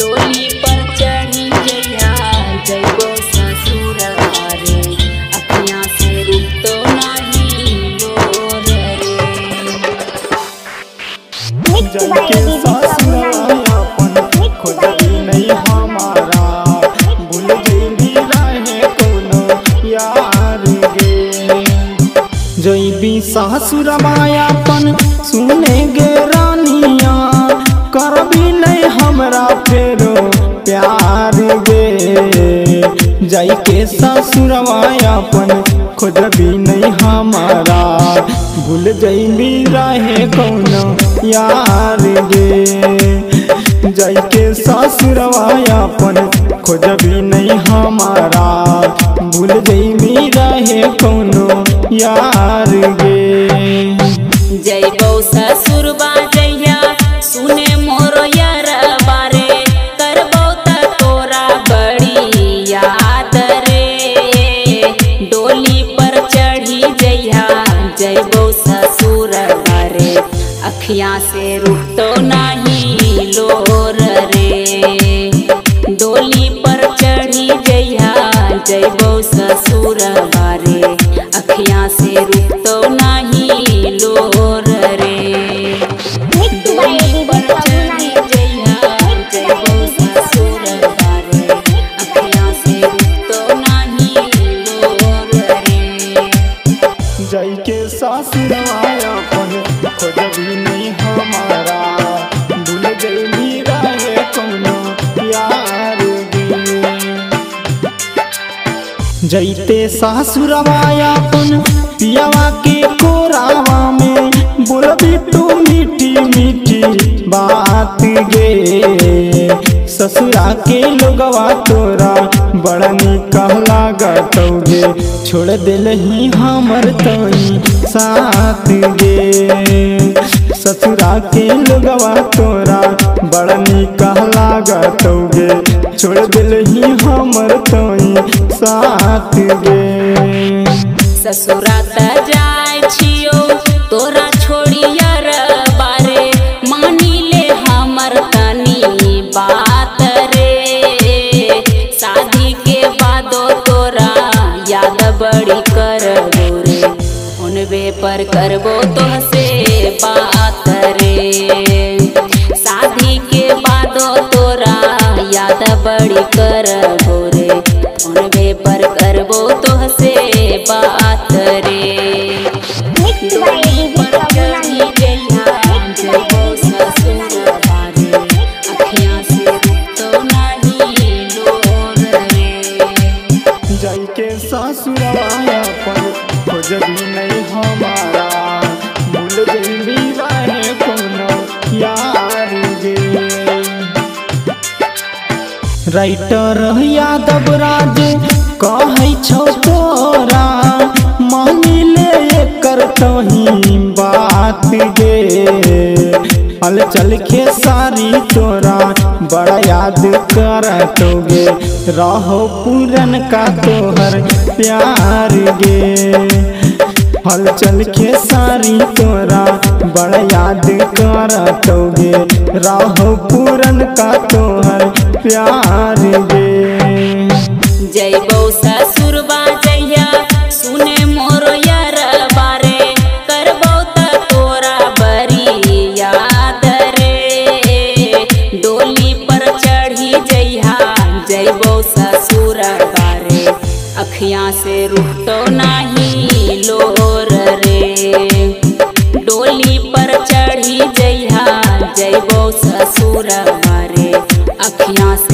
डोली पर चढ़ी जइया जइबो ससुर रे अखियाँ से रुकतो नाही लोर रे। जल के ससुराया अपन खोजली नहीं हमारा। भूल गेली रहे कोनो यार गे। जैबी सासुर मायापन सुने गे रानिया। हमरा फेरो प्यार गे जाई के ससुर मायापन खोजबी नहीं हमारा। भूल जैबी रहे कौनो यार गे जाई के ससुर मायापन खोजबी नहीं हमारा। भूल जैबी रहे कौनो यार अखियाँ से रुकतो नहीं लोर रे। डोली पर चढ़ी जइया बहु ससुर बारे। अखियाँ से रुकतो नाही जाई के ससुर मायापन खोजबी नहीं हमारा, भूल गई रहे कौनो यार गे जैते सासुरवायापन पियावा के कोरावा में। बोलबी तू मीठी मीठी बात गे के लोगवा तोरा, बड़ा निक लागतौगे छोड़ दिल ही हमर तनी साथ गे। ससुरा के लोगवा तोरा, बड़ा निक लागतौगे छोड़ दिल ही हमर तनी साथ गे। ससुरा बड़ी कर रे। उनबे पर करबो तोहसे बात रे। शादी के बाद तोरा याद बड़ी करबो रे। उनबे पर करबो तोहसे राइटर यादव राज तोरा बात गे हल चल के सारी तोरा, बड़ा याद करतोगे। रहो पूरन का तोहर प्यार गे। हल चल के सारी तोरा, बड़ा याद करतोगे। रहो पूरन का तोहर प्यार गे जइबो ससुर जइया सुने मोर यार बारे। करबो त तोरा बरी याद रे। डोली पर चढ़ी जइहा जइबो ससुर बारे। अखियाँ से रुकतो नाही Can't ask.